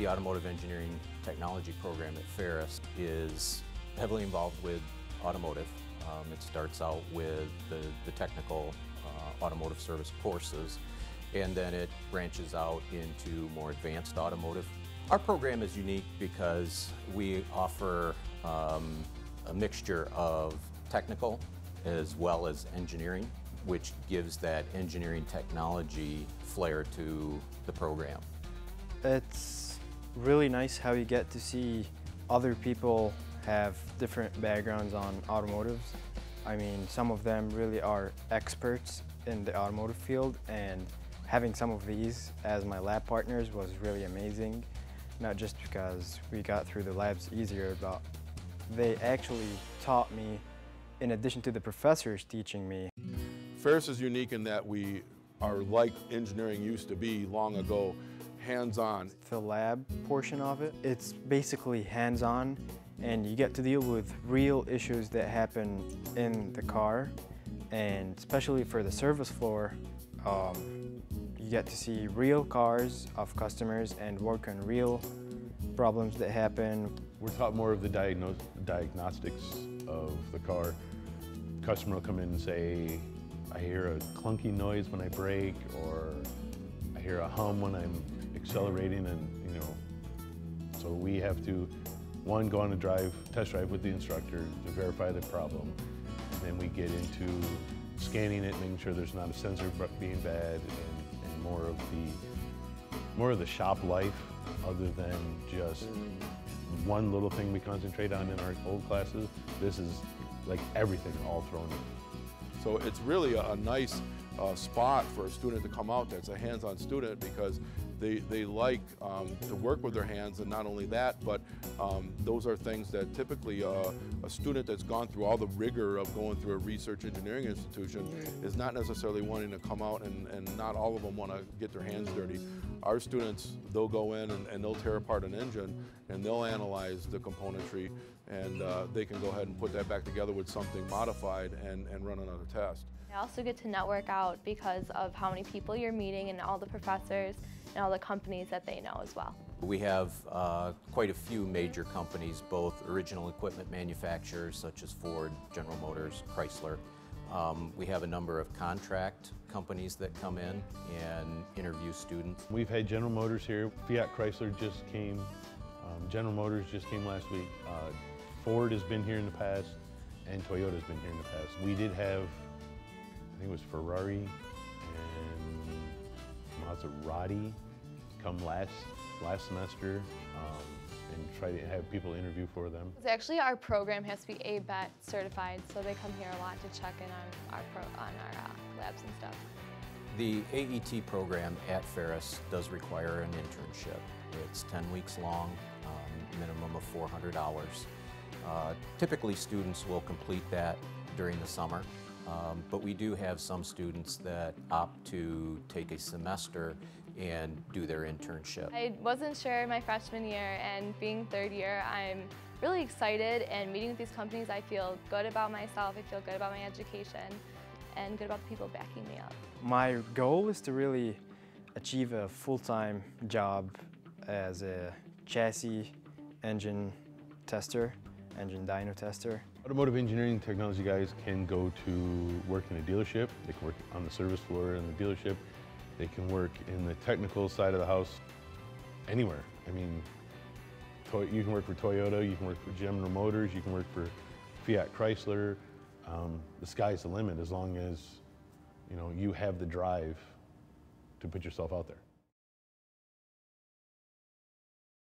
The Automotive Engineering Technology program at Ferris is heavily involved with automotive. Um, it starts out with the, the technical uh, automotive service courses and then it branches out into more advanced automotive. Our program is unique because we offer um, a mixture of technical as well as engineering, which gives that engineering technology flair to the program. It's really nice how you get to see other people have different backgrounds on automotives. I mean, some of them really are experts in the automotive field and having some of these as my lab partners was really amazing. Not just because we got through the labs easier, but they actually taught me in addition to the professors teaching me. Ferris is unique in that we are like engineering used to be long ago hands-on. The lab portion of it, it's basically hands-on and you get to deal with real issues that happen in the car and especially for the service floor, um, you get to see real cars of customers and work on real problems that happen. We're taught more of the diagno diagnostics of the car. Customer will come in and say, I hear a clunky noise when I brake or I hear a hum when I'm accelerating and, you know, so we have to, one, go on a drive, test drive with the instructor to verify the problem. And then we get into scanning it, making sure there's not a sensor being bad and, and more of the, more of the shop life other than just one little thing we concentrate on in our old classes. This is like everything all thrown in. So it's really a, nice uh, spot for a student to come out that's a hands-on student because they, they like um, to work with their hands and not only that, but um, those are things that typically uh, a student that's gone through all the rigor of going through a research engineering institution is not necessarily wanting to come out and, and not all of them want to get their hands dirty. Our students, they'll go in and, and they'll tear apart an engine and they'll analyze the componentry and uh, they can go ahead and put that back together with something modified and, and run another test. I also get to network out because of how many people you're meeting and all the professors and all the companies that they know as well. We have uh, quite a few major companies, both original equipment manufacturers such as Ford, General Motors, Chrysler. Um, we have a number of contract companies that come in and interview students. We've had General Motors here, Fiat Chrysler just came, um, General Motors just came last week, uh, Ford has been here in the past, and Toyota's been here in the past. We did have, I think it was Ferrari and Maserati come last last semester um, and try to have people interview for them. Actually, our program has to be ABET certified, so they come here a lot to check in on our pro, on our uh, labs and stuff. The AET program at Ferris does require an internship. It's 10 weeks long, um, minimum of 400 hours. Uh, typically, students will complete that during the summer. Um, but we do have some students that opt to take a semester and do their internship. I wasn't sure my freshman year and being third year, I'm really excited and meeting with these companies, I feel good about myself, I feel good about my education and good about the people backing me up. My goal is to really achieve a full-time job as a chassis engine tester, engine dyno tester. Automotive engineering technology guys can go to work in a dealership, they can work on the service floor in the dealership, they can work in the technical side of the house, anywhere. I mean, you can work for Toyota, you can work for General Motors, you can work for Fiat Chrysler. Um, the sky's the limit as long as you know you have the drive to put yourself out there.